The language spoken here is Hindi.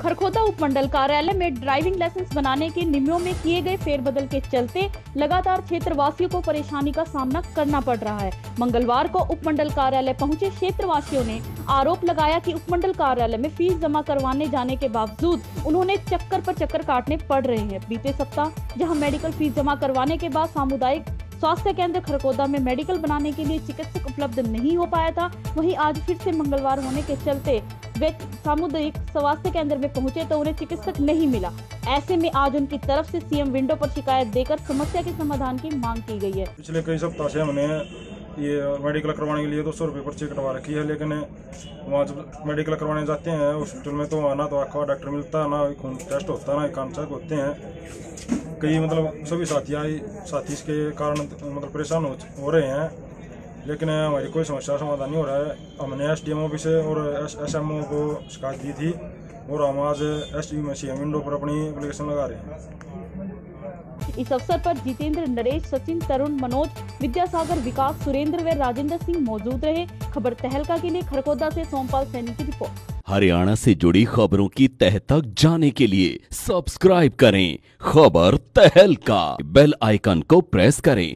खरखोदा उपमंडल कार्यालय में ड्राइविंग लाइसेंस बनाने के नियमों में किए गए फेरबदल के चलते लगातार क्षेत्रवासियों को परेशानी का सामना करना पड़ रहा है। मंगलवार को उपमंडल कार्यालय पहुँचे क्षेत्रवासियों ने आरोप लगाया कि उपमंडल कार्यालय में फ़ीस जमा करवाने जाने के बावजूद उन्होंने चक्कर पर चक्कर काटने पड़ रहे हैं। बीते सप्ताह जहाँ मेडिकल फ़ीस जमा करवाने के बाद सामुदायिक स्वास्थ्य केंद्र खरगोदा में मेडिकल बनाने के लिए चिकित्सक उपलब्ध नहीं हो पाया था, वहीं आज फिर से मंगलवार होने के चलते सामुदायिक स्वास्थ्य केंद्र में पहुँचे तो उन्हें चिकित्सक नहीं मिला। ऐसे में आज उनकी तरफ़ से सीएम विंडो पर शिकायत देकर समस्या के समाधान की मांग की गई है। पिछले कई सप्ताह से हमने ये मेडिकल करवाने के लिए दो सौ रुपये पर्ची कटवा रखी है, लेकिन वहाँ जब मेडिकल करवाने जाते हैं, हॉस्पिटल में तो वहाँ तो आखा, डॉक्टर मिलता ना खून टेस्ट होता ना कान चेक होते हैं। कई मतलब सभी साथी आई साथी इसके कारण मतलब परेशान हो रहे हैं। लेकिन हमारी कोई समस्या समाधान नहीं हो रहा है। हमने एस डी एम ऑफ़िस और एस एम ओ को शिकायत दी थी और हम आज एस डी में सी एम विंडो पर अपनी एप्लीकेशन लगा रहे हैं। इस अवसर पर जितेंद्र नरेश सचिन तरुण मनोज विद्यासागर विकास सुरेंद्र व राजेंद्र सिंह मौजूद रहे। खबर तहलका के लिए खरगोदा से सोमपाल सैनी की रिपोर्ट। हरियाणा से जुड़ी खबरों की तह तक जाने के लिए सब्सक्राइब करें खबर तहलका। बेल आइकन को प्रेस करें।